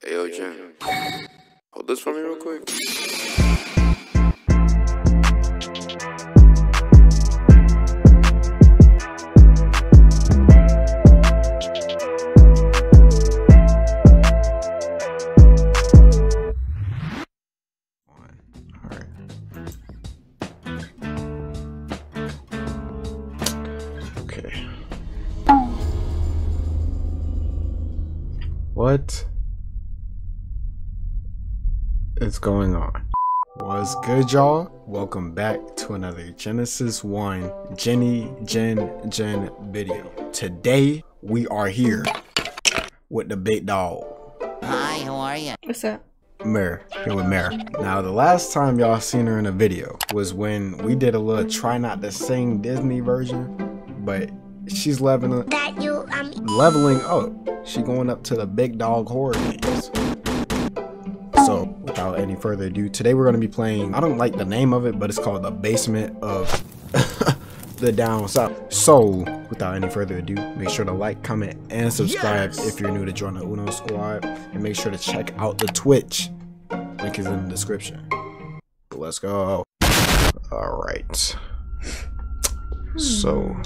Hey, yo, Jen. Hold this for me real quick. Okay. What is going on? What's good, y'all? Welcome back to another Genesis 1 Jenny Gen Gen video. Today, we are here with the big dog, Hi, how are you? What's up? Mare, here with Mare. Now, the last time y'all seen her in a video was when we did a little try not to sing Disney version, but she's leveling that you um leveling up. She going up to the big dog horror games. Without any further ado, today we're gonna be playing. I don't like the name of it, but it's called the basement of the down south. So, without any further ado, make sure to like, comment, and subscribe if you're new to join the Uno Squad, and make sure to check out the Twitch. Link is in the description. Let's go. All right. So,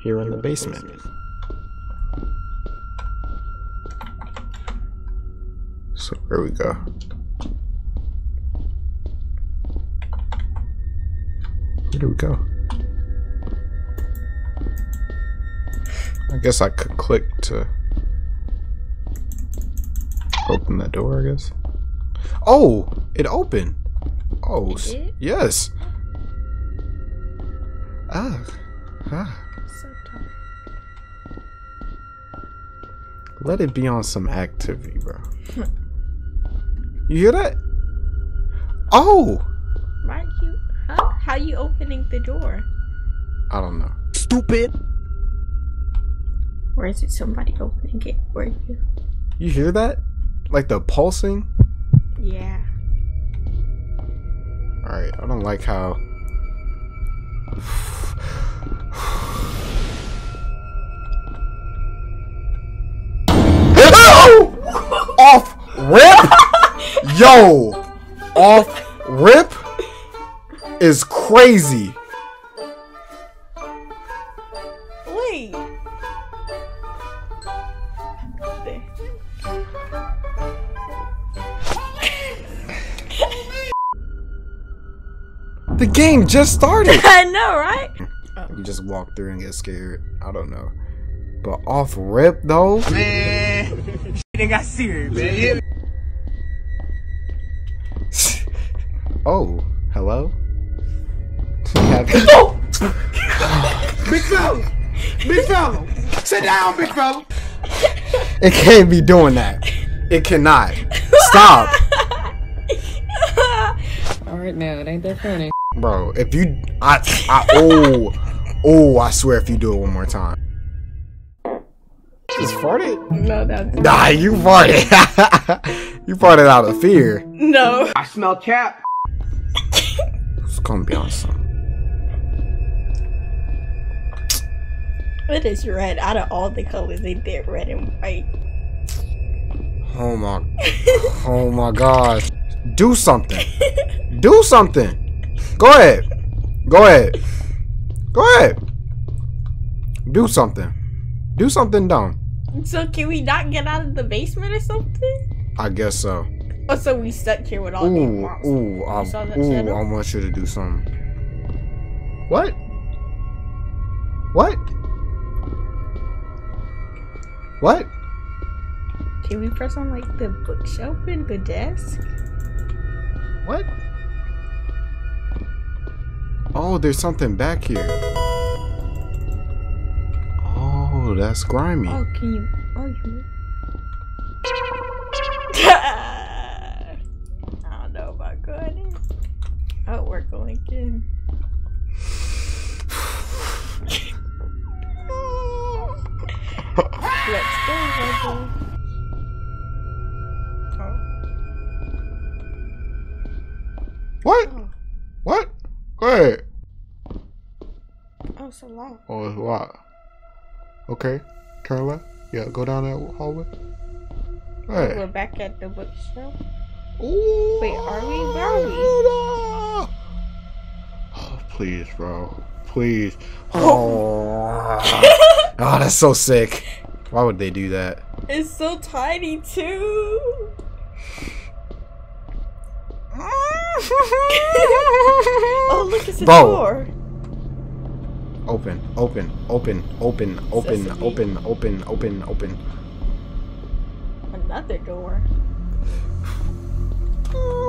here in the basement. So here we go. Where do we go? I guess I could click to open that door, I guess. Oh, it opened. Oh, did? yes. Ah, ah. So. Let it be on some activity, bro. You hear that? Oh, Why are you? Huh? How are you opening the door? I don't know. Stupid! Or is it somebody opening it for you? You hear that? Like the pulsing? Yeah. Alright, I don't like how. Yo! Off rip is crazy. Wait. The game just started. I know, right? You just walk through and get scared. I don't know. But off rip though? Man, they got serious, man. Oh, hello? Big fella, big fella, sit down, big fella. it can't be doing that. It cannot. Stop. Alright now, it ain't that funny. Bro, if you I I oh oh I swear if you do it one more time. Just farted? No, that's Nah, you farted. you farted out of fear. no. I smell cap. It's gonna be on some. It is red. Out of all the colors, they did red and white. Oh my Oh my gosh. Do something. Do something. Go ahead. Go ahead. Go ahead. Do something. Do something dumb. So can we not get out of the basement or something? I guess so. Oh, so we stuck here with all these Ooh, monsters. ooh, I, saw that ooh, shadow? I want you to do something. What? What? What? Can we press on like the bookshelf and the desk? What? Oh, there's something back here. Oh, that's grimy. Oh, can you? Oh, you. We're going in. Let's go, Bubble. Oh. What? What? Go ahead. Oh, so long. Oh, it's what? Okay. Turn left. Yeah, go down that hallway. We're back at the bookshelf. Ooh. Wait, are we? Where are we? Oh, please, bro. Please. Oh. Oh. oh, that's so sick. Why would they do that? It's so tiny too. oh, look, it's a Bro. door. Open, open, open, open, open, Sesame. open, open, open, open. Another door.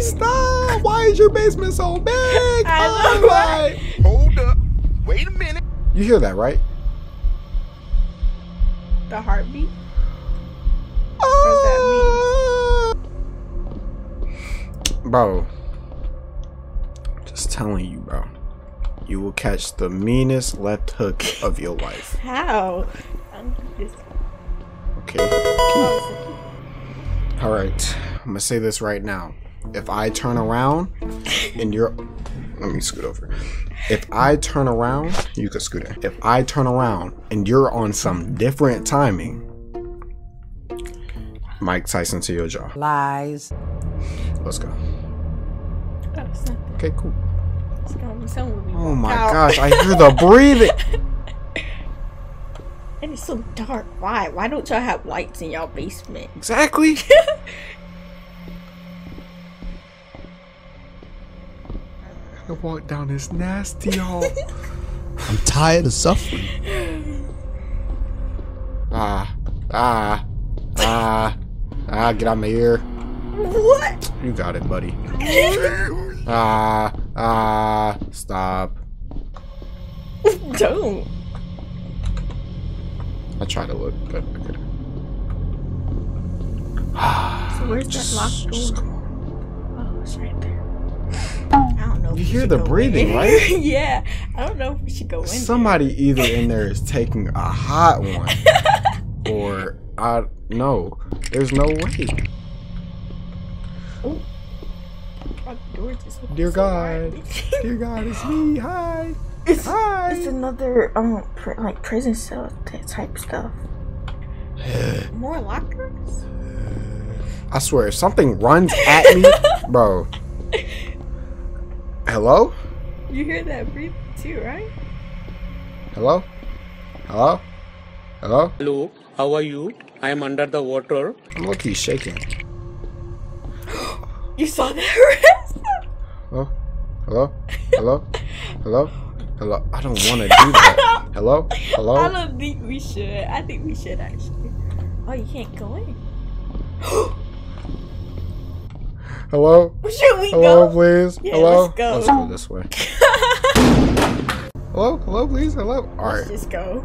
Stop! Why is your basement so big? I know, right? Hold up. Wait a minute. You hear that, right? The heartbeat. Ah. What does that Bro, just telling you, bro. You will catch the meanest left hook of your life. How? I'm just. Okay. All right. I'm gonna say this right now. If I turn around and you're, let me scoot over. If I turn around, you can scoot in. If I turn around and you're on some different timing, Mike Tyson to your jaw. Lies. Let's go. Oh, it's not. Okay, cool. It's gonna be someone we Oh my out. gosh, I hear the breathing. And it's so dark. Why? Why don't y'all have lights in y'all basement? Exactly. walk down this nasty hall. I'm tired of suffering. Ah, ah, ah, ah, get out my ear. What? You got it, buddy. Ah, ah, stop. Don't. I try to look, but okay. So where's that locked door? I don't know. You hear the breathing, in. right? yeah. I don't know if we should go in. there. Somebody either in there is taking a hot one, or I no. There's no way. Oh, the door just opened Dear God, dear God, it's me. Hi, It's, hi. it's another um pr- like prison cell type stuff. More lockers. I swear, if something runs at me, bro. Hello? You hear that breathing too, right? Hello? Hello? Hello? Hello, how are you? I am under the water. I'm lucky shaking. You saw that rest? Hello? Hello? Hello? Hello? Hello? I don't want to do that. Hello? Hello? I Hello? don't think we should. I think we should actually. Oh, you can't go in. Hello? Should we Hello, go? please? Yeah, Hello? let's go. Let's go this way. Hello? Hello, please? Hello? Alright. Let's just go.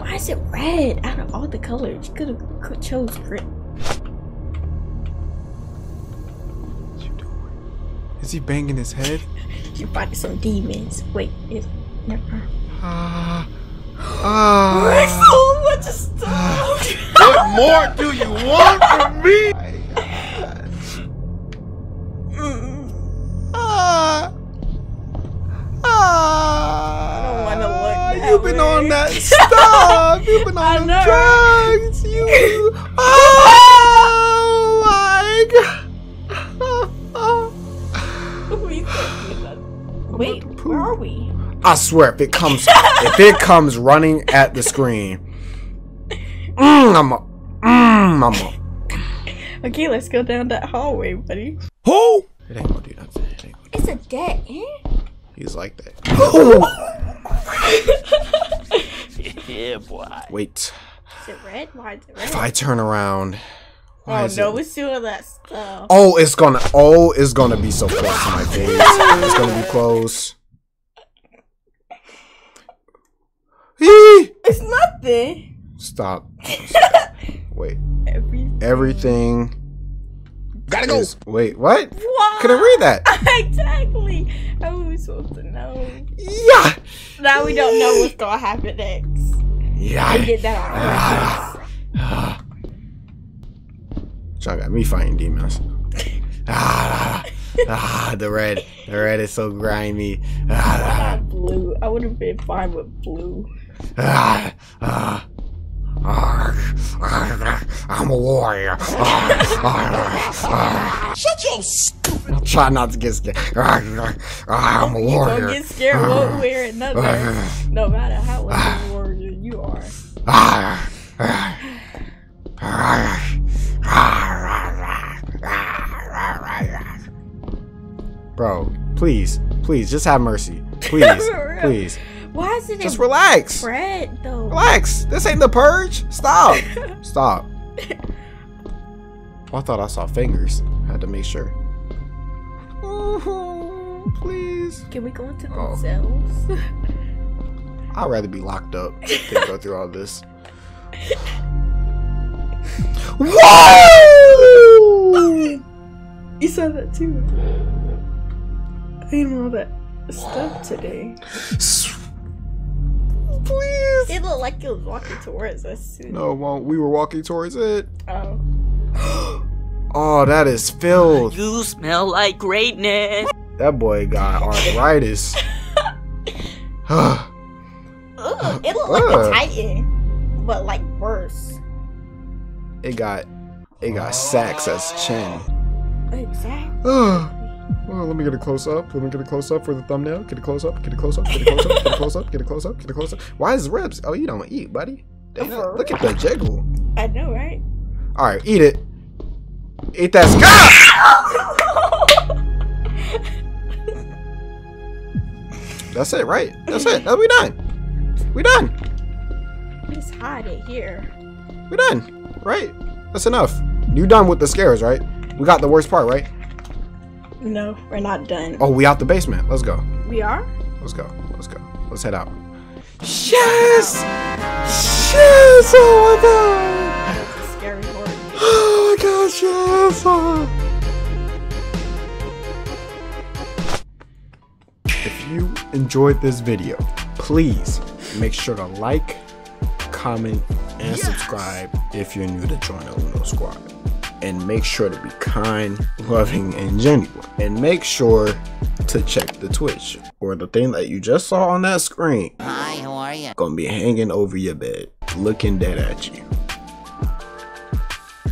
Why is it red out of all the colors? You could have chose green. What you doing? Is he banging his head? You find some demons. Wait, it's never. Ah. Ah. so much stuff. What more do you want from me? You've been on that stuff. You've been on them know, right? drugs. You. Oh my god. we said that. Wait, to where are we? I swear, if it comes, if it comes running at the screen, mm, I'm a, mm, I'm a. Okay, let's go down that hallway, buddy. Who? It ain't gonna do nothing. It ain't gonna do It's a dead end. He's like that. Yeah, boy. Wait. Is it red? Why is it red? If I turn around. Why oh is no, it- it's doing that stuff. Oh, it's gonna. Oh, it's gonna be so close to my face. It's gonna be close. It's nothing. Stop. Wait. Every Everything. Gotta go. Is, wait. What? what? Couldn't read that. exactly. How are we supposed to know? Yeah. Now we don't know what's gonna happen next. Yeah. I Yeah. did that on purpose. Y'all got me fighting demons. Ah, ah, the red. The red is so grimy. Ah, That blue blue. I would have been fine with blue. Ah, ah, ah, ah, I'm a warrior. Shut your stupid. I'll try not to get scared. I'm a warrior. gonna get scared one way or another, no matter how much of a warrior you are. Bro, please, please, just have mercy. Please, please. Why is it Just relax. Fred though? Relax. This ain't the purge. Stop. Stop. Oh, I thought I saw fingers. I had to make sure. Ooh, please. Can we go into Oh. the cells? I'd rather be locked up than go through all this. Whoa! you saw that too. I didn't know that stuff today. Please. It looked like it was walking towards us too. No, well, we were walking towards it. Oh. Oh, that is filth. You smell like greatness. That boy got arthritis. Ugh, it looked like a titan, but like worse. it got it got sacks as chin. Exactly. Oh, Oh, let me get a close up. Let me get a close up for the thumbnail. Get a close up. Get a close up. Get a close up. Get a close up. Get a close up. Get a close up. Why is ribs? Oh, you don't eat, buddy. Dang, oh, For look at the jiggle. I know, right? All right, eat it. Eat that. Sc- ah! That's it, right? That's it. That we done. We done. It's hot in here. We done. Right? That's enough. You done with the scares, right? We got the worst part, right? No, we're not done. Oh, we out the basement. Let's go. We are? Let's go. Let's go. Let's head out. Yes! Yes! Oh my god! It's a scary horror. Oh my gosh, yes! Oh. If you enjoyed this video, please make sure to like, comment, and subscribe if you're new to join the Uno Squad. And make sure to be kind, loving, and genuine. And make sure to check the Twitch or the thing that you just saw on that screen. Hi, how are you? Gonna be hanging over your bed, looking dead at you.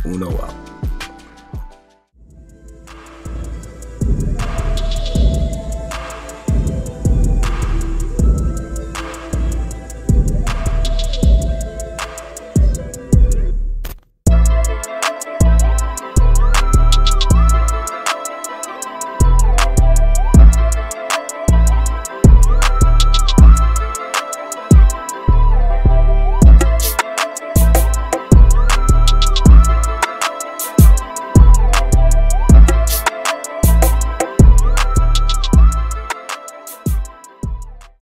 Uno out.